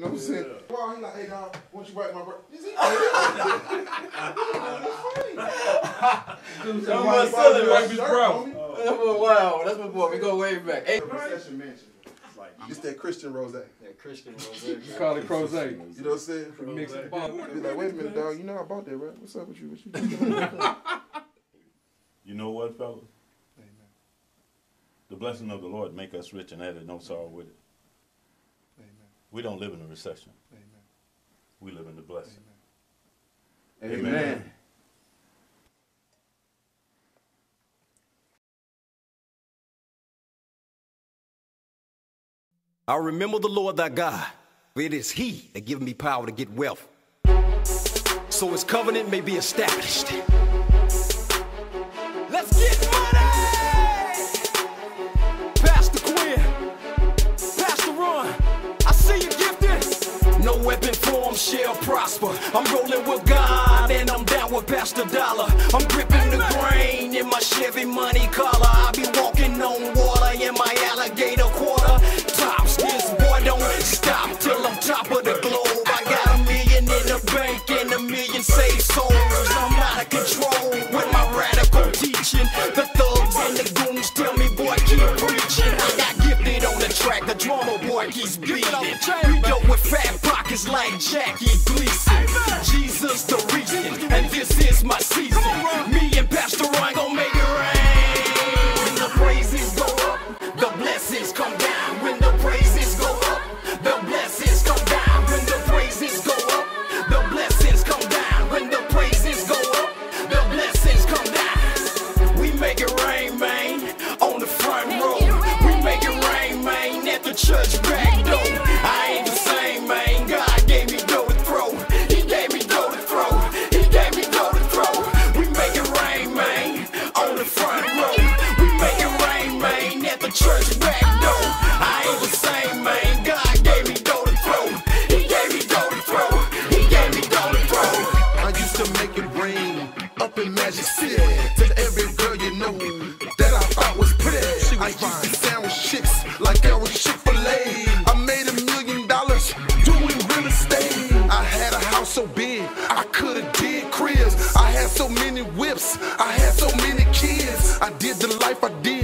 You know what I'm saying? Well, he like, hey, dog, won't you write my birthday? Is he? Oh. That was silly, right, Miss Brown? That's wow. That's my boy. We go way back. Hey, Recession mansion. It's that Christian rose. You yeah, Christian was You call it crozet. know what I'm saying? Mix it. Be like, wait a minute, dog. You know I bought that, right? What's up with you? What you doing? You know what, fellas? The blessing of the Lord make us rich and added no sorrow with it. We don't live in a recession. Amen. We live in the blessing. Amen. I remember the Lord thy God, for it is he that giveth me power to get wealth. So his covenant may be established. Let's get money! Prosper. I'm rolling with God and I'm down with Pastor Dollar. I'm gripping the grain in my Chevy money collar. I be walking on water in my alligator quarter. Tops, this boy don't stop till I'm top of the globe. I got a million in the bank and a million saved souls. I'm out of control with my radical teaching. The thugs and the goons tell me, boy, keep preaching. I got gifted on the track, the drummer boy keeps beating. We go with fat pockets like Jackie I sandwich like I was Chick fil A. I made a million dollars doing real estate. I had a house so big I could have did cribs. I had so many whips. I had so many kids. I did the life I did.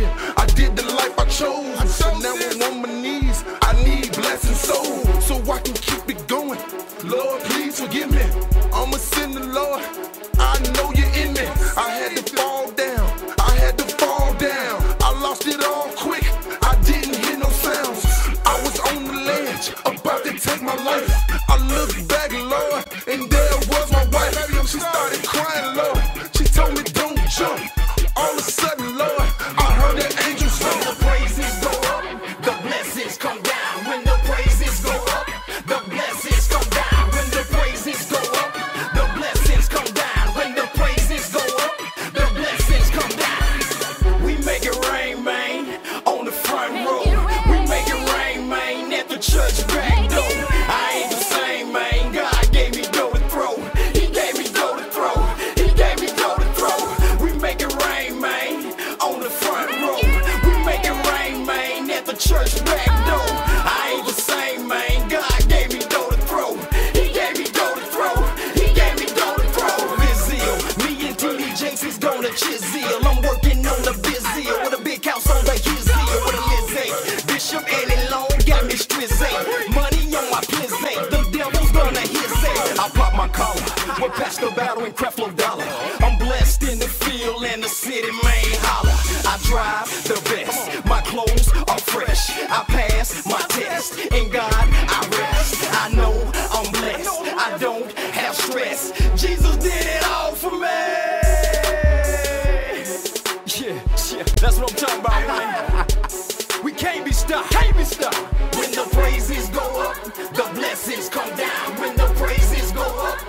Lizzie. Bishop Eddie Long got me strizzy. Money on my plizzy. The devil's gonna his it. I pop my collar with Pastor Battle and Creflo Dollar. I'm blessed in the field and the city main holler. I drive the best. My clothes are fresh. I pass my test. In God I rest. I know I'm blessed. I don't have stress. Jesus did it all for me. Yeah, yeah, that's what I'm talking about, man. We can't be stopped. Can't be stopped. When the praises go up, the blessings come down. When the praises go up,